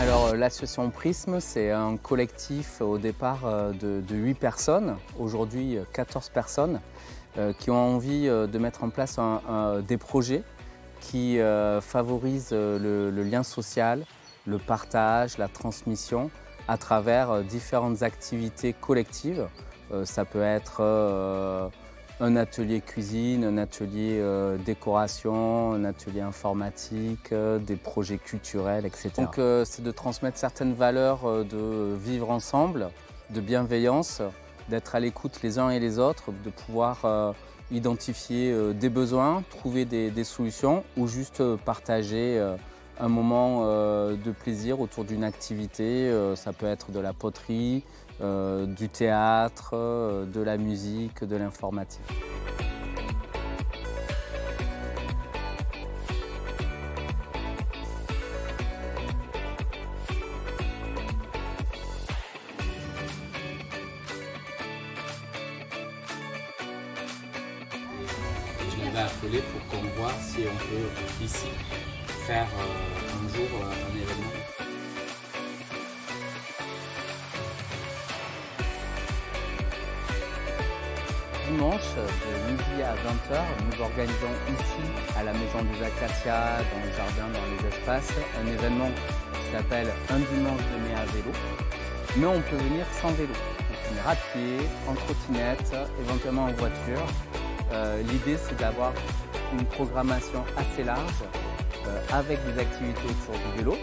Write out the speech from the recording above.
Alors l'association Prisme, c'est un collectif au départ euh, de, de 8 personnes, aujourd'hui 14 personnes, euh, qui ont envie euh, de mettre en place des projets qui euh, favorisent le, lien social, le partage, la transmission à travers euh, différentes activités collectives. Euh, ça peut être euh, un atelier cuisine, un atelier euh, décoration, un atelier informatique, euh, des projets culturels, etc. Donc euh, c'est de transmettre certaines valeurs de vivre ensemble, de bienveillance, d'être à l'écoute les uns et les autres, de pouvoir identifier des besoins, trouver des, solutions ou juste partager un moment euh, de plaisir autour d'une activité. Euh, ça peut être de la poterie, euh, du théâtre, de la musique, de l'informatique. Je vais appeler pour qu'on voit si on peut ici euh, un jour un événement. Dimanche, de midi à 20h, nous organisons ici, à la Maison des Acacias, dans le jardin, dans les espaces, un événement qui s'appelle Un dimanche de mai à vélo. Mais on peut venir sans vélo. On peut venir à pied, en trottinette, éventuellement en voiture. Euh, L'idée, c'est d'avoir une programmation assez large, euh, avec des activités autour du vélo,